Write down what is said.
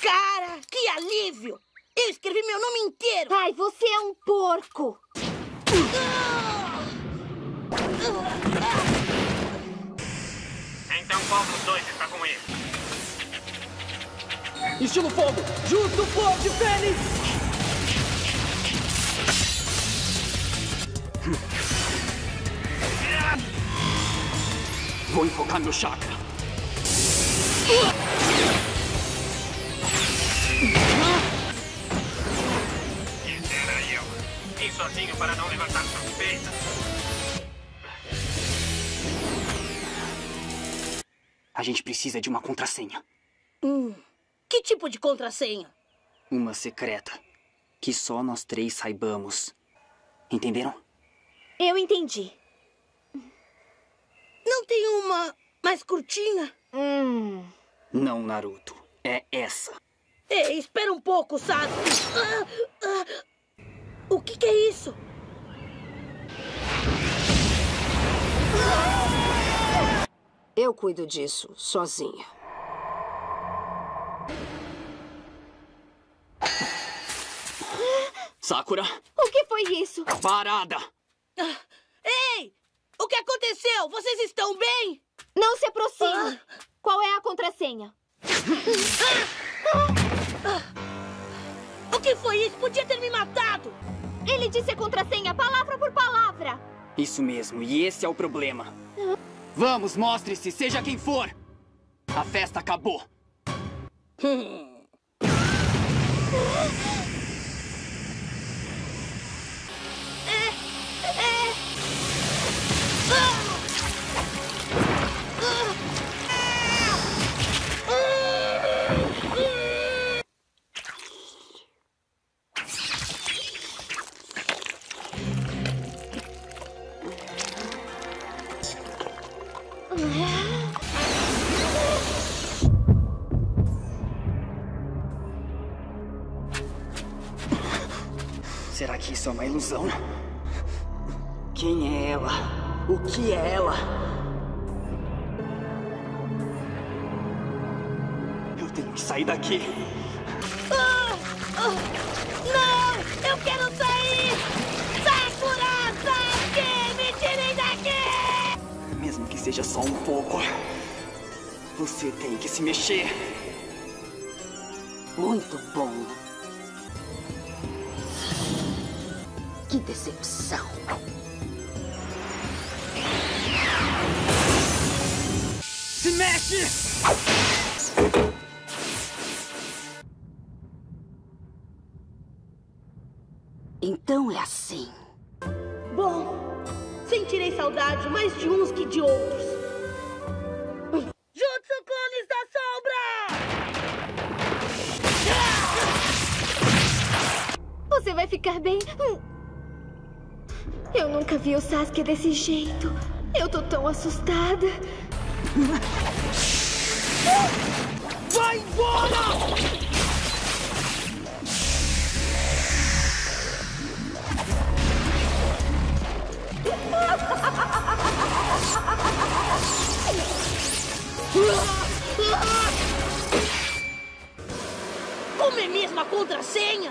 Cara, que alívio! Eu escrevi meu nome inteiro! Ai, você é um porco! Então qual dos dois está com ele? Estilo fogo! Justo fogo de Fênix! Vou enfocar meu chakra. Sozinho para não levantar suspeitas. A gente precisa de uma contrassenha. Que tipo de contrassenha? Uma secreta. Que só nós três saibamos. Entenderam? Eu entendi. Não tem uma mais curtinha? Hum. Não, Naruto. É essa. Ei, espera um pouco, Sasuke. Ah, ah. O que, que é isso? Eu cuido disso sozinha. Sakura, O que foi isso? parada! Ei! O que aconteceu? Vocês estão bem? Não se aproxime! Qual é a contrassenha? O que foi isso? Podia ter me matado! Ele disse a contrassenha palavra por palavra. Isso mesmo, e esse é o problema. Vamos, mostre-se, seja quem for! A festa acabou. Será que isso é uma ilusão? Quem é ela? O que é ela? Eu tenho que sair daqui. Ah! Ah! Não! Eu quero sair! Seja só um pouco. Você tem que se mexer. Muito bom. Que decepção. Se mexe! Então é assim. Bom, sentirei saudade mais de uns que de outros. Jutsu Clones da Sombra! Você vai ficar bem? Hum. Eu nunca vi o Sasuke desse jeito. Eu tô tão assustada. Como é mesmo a contrassenha?